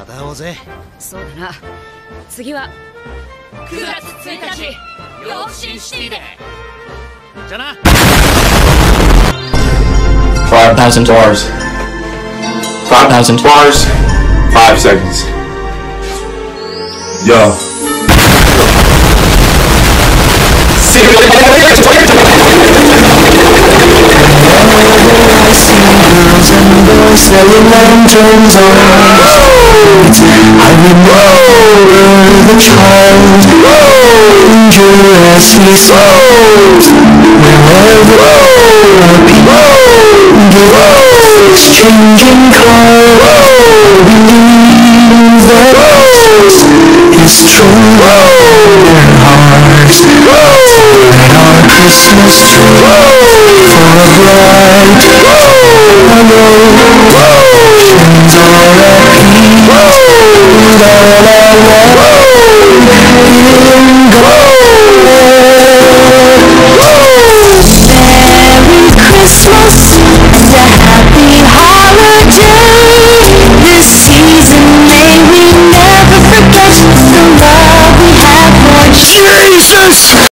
また会おうぜそうだな次は9月1日ヨーシンシティでじゃな 5,000 bars. 5,000 bars. 5 seconds. Yo. Selling lanterns on I remember the child. Danger as he flows Wherever people Exchanging cars Believe that is true. Their hearts Light our Christmas tree For a bright hello Shines all at